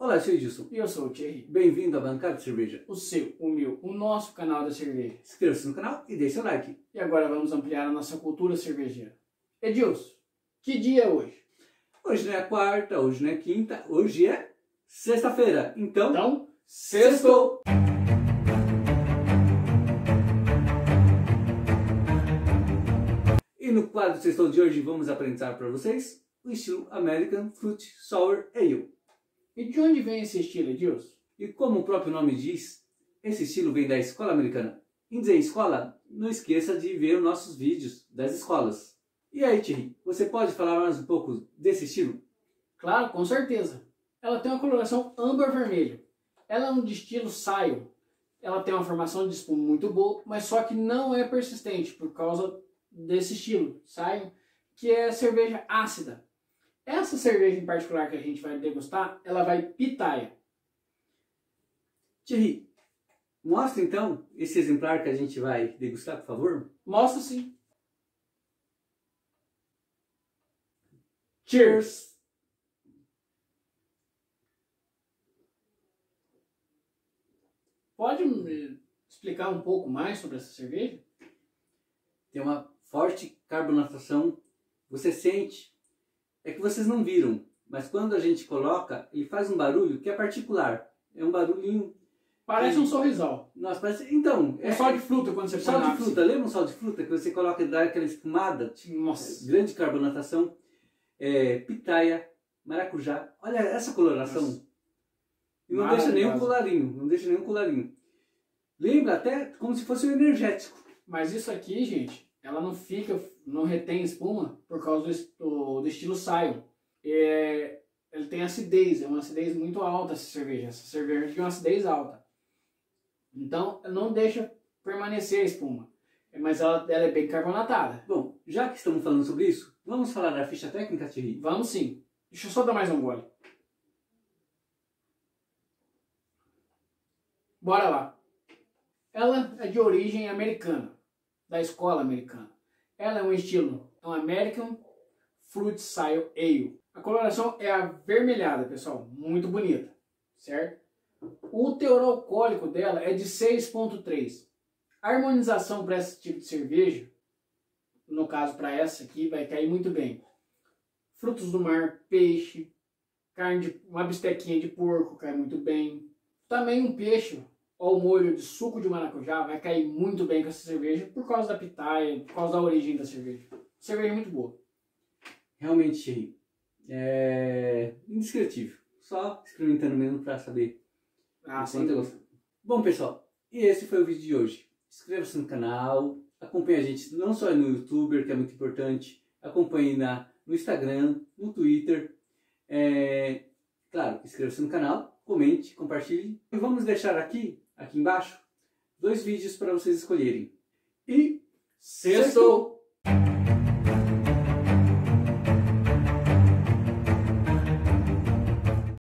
Olá, eu sou Edilson. E eu sou o Thierry. Bem-vindo à Bancada de Cerveja. O seu, o meu, o nosso canal da cerveja. Inscreva-se no canal e deixe seu like. E agora vamos ampliar a nossa cultura cervejeira. Edilson, que dia é hoje? Hoje não é quarta, hoje não é quinta, hoje é sexta-feira. Então, Então, sextou! E no quadro Sextou de hoje vamos apresentar para vocês o estilo American Fruit Sour Ale. E de onde vem esse estilo, Edilson? E como o próprio nome diz, esse estilo vem da escola americana. Em dizer escola, não esqueça de ver os nossos vídeos das escolas. E aí, Thierry, você pode falar mais um pouco desse estilo? Claro, com certeza. Ela tem uma coloração âmbar vermelho. Ela é um de estilo saio. Ela tem uma formação de espuma muito boa, mas só que não é persistente por causa desse estilo, saio, que é cerveja ácida. Essa cerveja em particular que a gente vai degustar, ela vai pitaia. Thierry, mostra então esse exemplar que a gente vai degustar, por favor. Mostra sim. Cheers! Pode me explicar um pouco mais sobre essa cerveja? Tem uma forte carbonatação. Você sente, é que vocês não viram, mas quando a gente coloca, ele faz um barulho que é particular. É um barulhinho. Parece um sorrisal. Nossa, parece. Então, É sal de fruta quando você põe Sal de fruta, lembra um sal de fruta que você coloca e dá aquela espumada? Nossa. Grande carbonatação, é, pitaia, maracujá. Olha essa coloração. Nossa. E não deixa nenhum colarinho, não deixa nenhum colarinho. Lembra até como se fosse um energético. Mas isso aqui, gente, ela não fica, não retém espuma por causa do, do estilo saio. É, ele tem acidez, é uma acidez muito alta essa cerveja. Essa cerveja tem uma acidez alta. Então, não deixa permanecer a espuma. Mas ela, ela é bem carbonatada. Bom, já que estamos falando sobre isso, vamos falar da ficha técnica, Thierry? Vamos sim. Deixa eu só dar mais um gole. Bora lá. Ela é de origem americana, da escola americana. Ela é um estilo, é um American Fruit Style Ale. A coloração é avermelhada, pessoal, muito bonita, certo? O teor alcoólico dela é de 6.3. A harmonização para esse tipo de cerveja, no caso para essa aqui, vai cair muito bem frutos do mar, peixe, carne de uma bistequinha de porco cai muito bem. Também um peixe ou molho de suco de maracujá vai cair muito bem com essa cerveja por causa da pitaia, por causa da origem da cerveja. Cerveja muito boa. Realmente, é indescritível. Só experimentando mesmo para saber Ah, gosto. Bom, pessoal, e esse foi o vídeo de hoje. Inscreva-se no canal, acompanhe a gente não só no YouTube, que é muito importante, acompanhe na, no Instagram, no Twitter. É, claro, inscreva-se no canal, comente, compartilhe. E vamos deixar aqui, aqui embaixo, dois vídeos para vocês escolherem. E Sextou!